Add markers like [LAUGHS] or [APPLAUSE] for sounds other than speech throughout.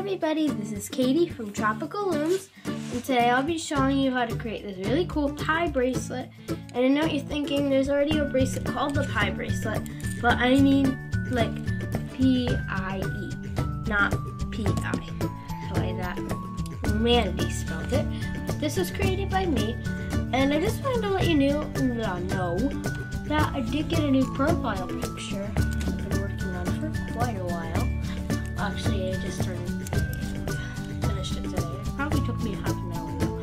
everybody, this is Katie from Tropical Looms and today I'll be showing you how to create this really cool pie bracelet. And I know what you're thinking there's already a bracelet called the pie bracelet but I mean like P-I-E not P-I the way that humanity spelled it. This was created by me and I just wanted to let you know, uh, know that I did get a new profile picture I've been working on for quite a while. Actually I just started me half an hour though.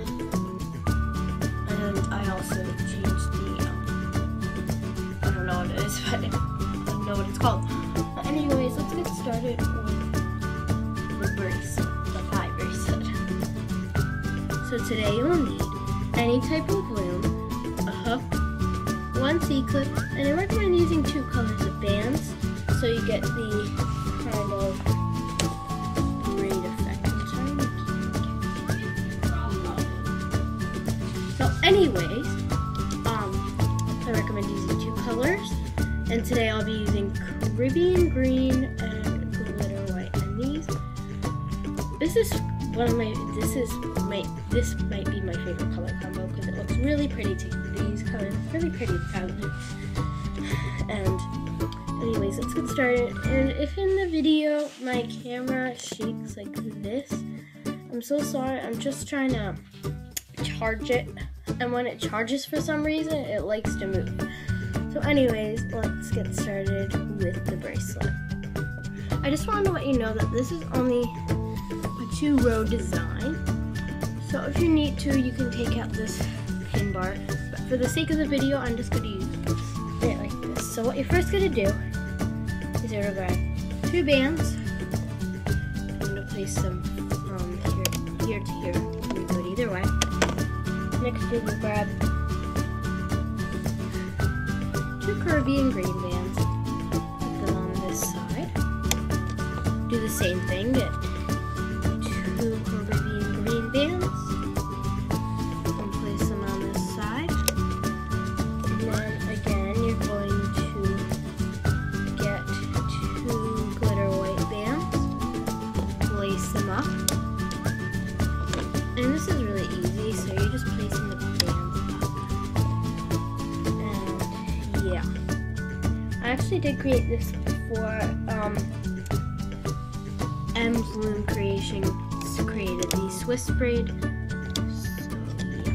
And I also changed the um, I don't know what it is, but [LAUGHS] I don't know what it's called. But anyways, let's get started with the bracelet, the pie bracelet. So today you'll need any type of loom, a hook, one C-clip, and I recommend using two colors of bands so you get the kind of anyways, um, I recommend using two colors. And today I'll be using Caribbean green and glitter white. And these, this is one of my, this is my, this might be my favorite color combo because it looks really pretty to these colors, really pretty to And anyways, let's get started. And if in the video my camera shakes like this, I'm so sorry. I'm just trying to charge it and when it charges for some reason, it likes to move. So anyways, let's get started with the bracelet. I just want to let you know that this is only a two row design. So if you need to, you can take out this pin bar. But for the sake of the video, I'm just going to use it like this. So what you're first going to do is you're to grab two bands. I'm to place them next we will grab two Caribbean green bands, put them on this side. Do the same thing, get two Caribbean green bands, and place them on this side. And then again, you're going to get two glitter white bands, lace them up. And this is actually did create this for um, M's Loom Creation created the Swiss braid. So, yeah.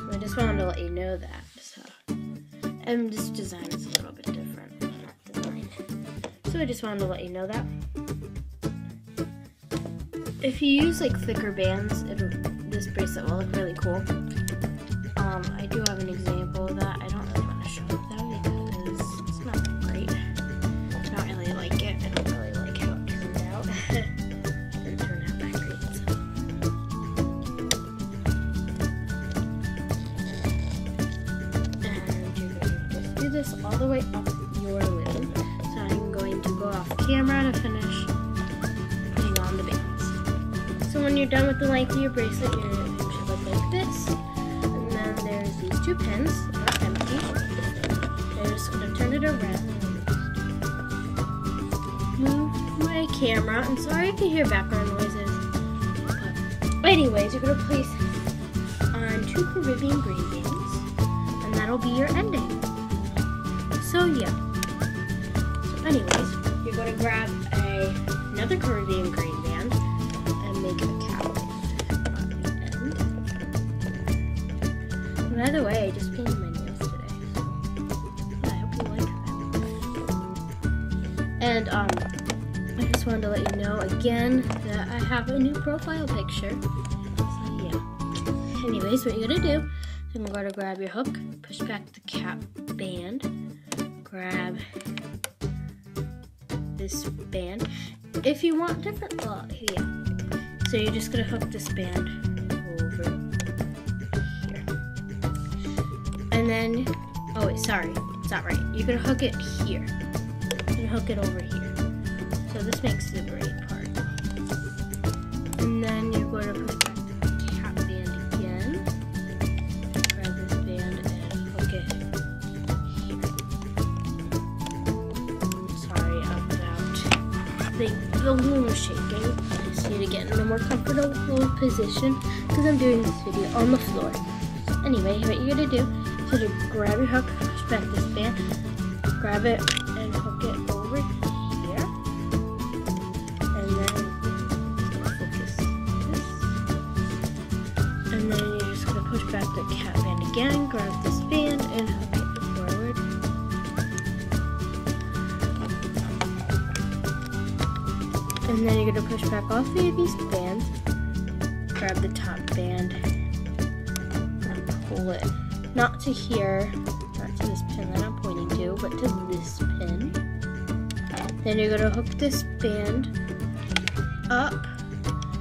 so I just wanted to let you know that. So, M's design is a little bit different. So I just wanted to let you know that. If you use like thicker bands, this bracelet will look really cool. Um, I do have an example of that. I don't really want to show though because it's not great. I don't really like it. I don't really like how it turned out. [LAUGHS] it didn't turn out that great. So. And you're going to just do this all the way up your loom. So I'm going to go off camera to finish putting on the bands. So when you're done with the length of your bracelet, your two pins that are empty. I'm just to turn it around. Move my camera. I'm sorry if you hear background noises. But anyways, you're to place on two Caribbean bands. And that'll be your ending. So yeah. So anyways, you're to grab a, another Caribbean green By the way, I just painted my nails today. I hope you like them. And um, I just wanted to let you know again that I have a new profile picture. So yeah. Anyways, what you're gonna do is you're gonna grab your hook, push back the cap band, grab this band. If you want different, well, yeah. So you're just gonna hook this band and then, oh wait, sorry, it's not right. You're gonna hook it here. and hook it over here. So this makes the braid part. And then you're going to put the cap band again. Grab this band and hook it here. Sorry about the, the loom shaking. I just need to get in a more comfortable position because I'm doing this video on the floor. Anyway, what you're gonna do is to grab your hook, back this band, grab it and hook it over here. And then focus this. And then you're just gonna push back the cap band again, grab this band and hook it forward. And then you're gonna push back all three of these bands. Grab the top band and pull it not to here, not to this pin that I'm pointing to, but to this pin. Then you're gonna hook this band up.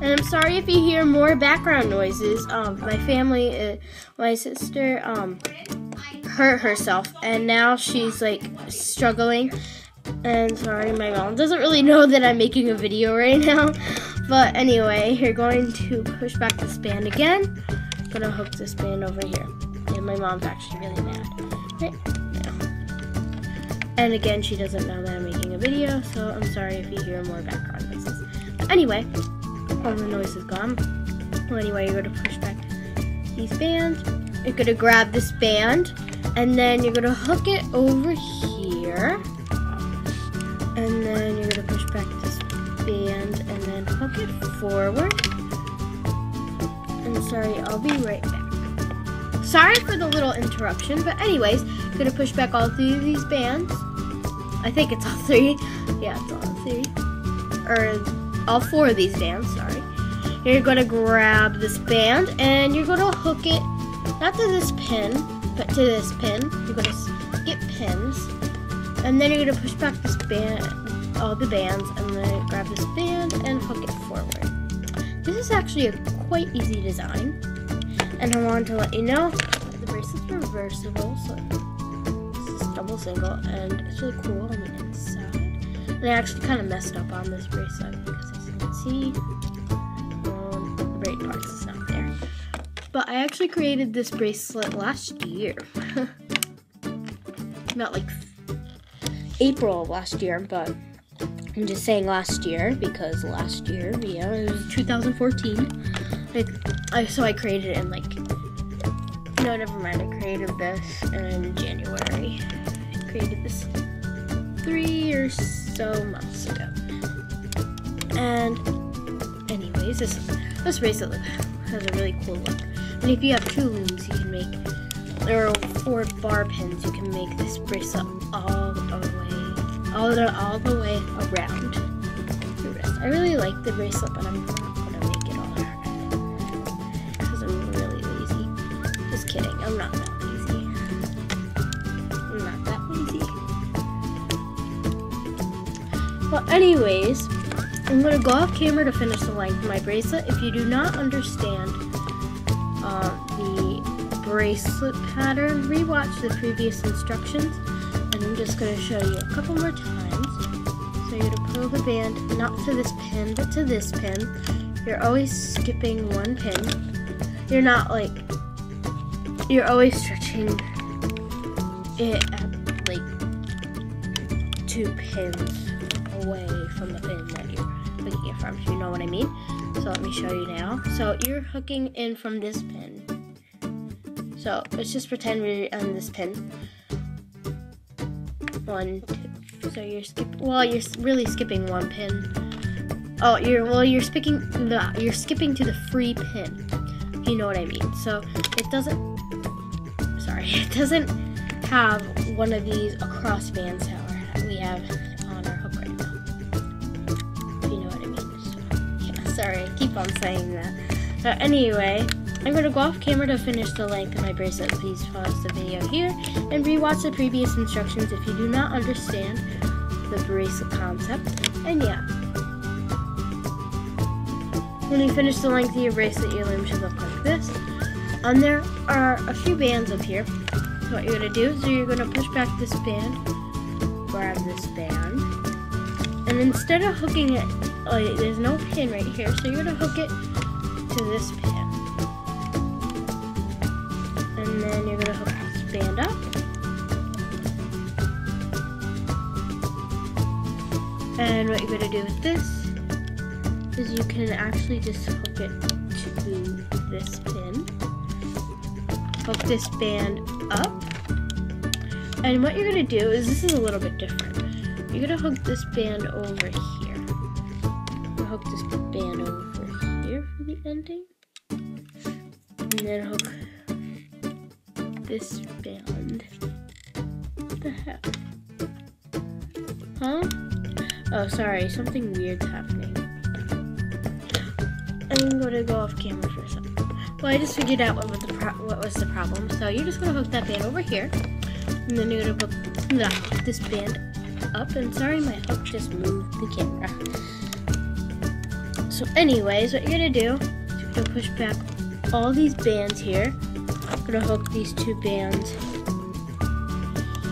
And I'm sorry if you hear more background noises. Um, my family, uh, my sister, um, hurt herself, and now she's like struggling and sorry, my mom doesn't really know that I'm making a video right now. But anyway, you're going to push back this band again. I'm gonna hook this band over here. My mom's actually really mad. And again, she doesn't know that I'm making a video, so I'm sorry if you hear more background noises. Anyway, all the noise is gone. Well, anyway, you're gonna push back these bands. You're gonna grab this band, and then you're gonna hook it over here and then you're gonna push back this band and then hook it forward. And sorry, I'll be right back. Sorry for the little interruption, but anyways, you're gonna push back all three of these bands. I think it's all three. Yeah, it's all three. Or all four of these bands, sorry. You're gonna grab this band and you're gonna hook it not to this pin, but to this pin. You're gonna get pins and then you're gonna push back this band, all the bands, and then grab this band and hook it forward. This is actually a quite easy design. And I wanted to let you know the bracelet's reversible, so this is double single, and it's really cool on the inside. And I actually kind of messed up on this bracelet because as you can see, um, the braid parts is not there. But I actually created this bracelet last year. [LAUGHS] not like April of last year, but I'm just saying last year because last year, yeah, it was 2014. Like, I so I created it in like no, never mind. I created this in January. I created this three or so months ago. And anyways, this this bracelet has a really cool look. And if you have two looms, you can make there are four bar pins. You can make this bracelet all the way, all the all the way around. I really like the bracelet, but I'm I'm not that lazy. I'm not that lazy. Well, anyways, I'm gonna go off camera to finish the length of my bracelet. If you do not understand uh, the bracelet pattern, rewatch the previous instructions and I'm just going to show you a couple more times. So you're to pull the band not to this pin but to this pin. You're always skipping one pin. You're not like, you're always stretching it at like two pins away from the pin that you're hooking it from, if you know what I mean. So let me show you now. So you're hooking in from this pin. So let's just pretend we're on this pin. One, two. So you're skip. Well, you're really skipping one pin. Oh, you're well. You're skipping the. You're skipping to the free pin. You know what I mean. So it doesn't. Doesn't have one of these across bands that we have on our hook right now. If you know what I mean. So, yeah. Sorry, I keep on saying that. But anyway. I'm going to go off camera to finish the length of my bracelet. Please pause the video here and rewatch the previous instructions if you do not understand the bracelet concept. And yeah. When you finish the length of your bracelet, your loom should look like this. And there are a few bands up here. So what you're going to do is you're going to push back this band, grab this band, and instead of hooking it, oh, like there's no pin right here, so you're going to hook it to this pin. and then you're gonna hook this band up. And what you're gonna do with this is you can actually just hook it to this pin. Hook this band up. And what you're gonna do is, this is a little bit different. You're gonna hook this band over here. Hook this band over here for the ending. And then hook this band. What the heck? Huh? Oh, sorry, something weird's happening. I'm gonna go off camera for a second. Well, I just figured out what was the what was the problem. So you're just gonna hook that band over here, and then you're gonna hook this band up. And sorry, my hook just moved the camera. So, anyways, what you're gonna do is you're gonna push back all these bands here. I'm gonna hook these two bands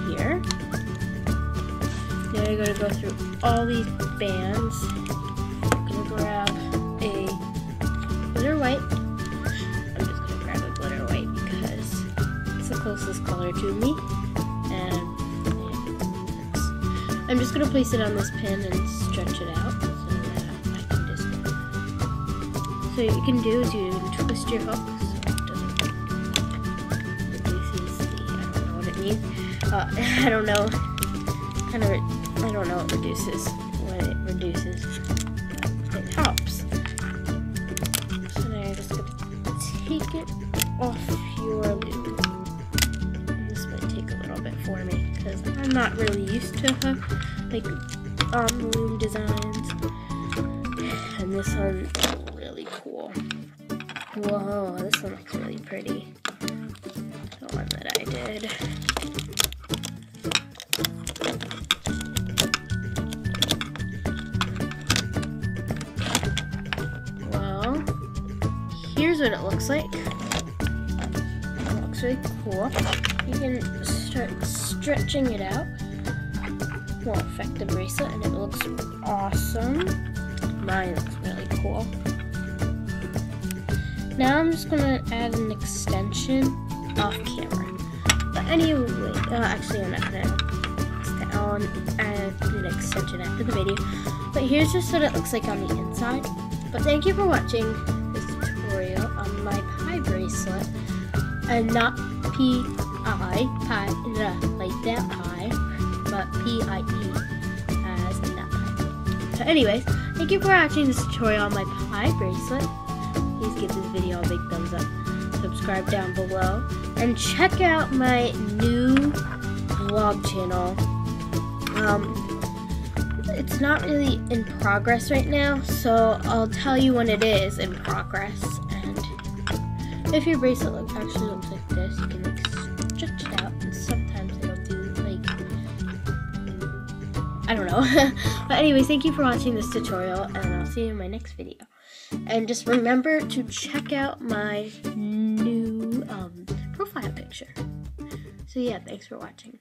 here. Then you're gonna go through all these bands. I'm gonna grab a glitter white. Closest color to me. And I'm just gonna place it on this pin and stretch it out so that I can just. So what you can do is you can twist your hook so it doesn't reduces the. I don't know what it means. Uh, [LAUGHS] I don't know. Kind of. I don't know what reduces. What it reduces. It helps. So now you're just gonna take it off not really used to uh, like um, loom designs. And this one's really cool. Whoa, this one looks really pretty. The one that I did. Well, here's what it looks like. It looks really cool. You can start stretching it out. Will affect the bracelet, and it looks awesome. Mine looks really cool. Now I'm just gonna add an extension off camera. But anyway, uh, actually I'm not gonna I'll add an extension after the video. But here's just what it looks like on the inside. But thank you for watching this tutorial on my pie bracelet. And not P-I, pie, uh, like that pie, but P-I-E as in that. So anyways, thank you for watching this tutorial on my pie bracelet. Please give this video a big thumbs up. Subscribe down below. And check out my new vlog channel. Um, it's not really in progress right now, so I'll tell you when it is in progress. And if your bracelet look, actually looks like this, you can I don't know. [LAUGHS] but anyways, thank you for watching this tutorial, and I'll see you in my next video. And just remember to check out my new um, profile picture. So yeah, thanks for watching.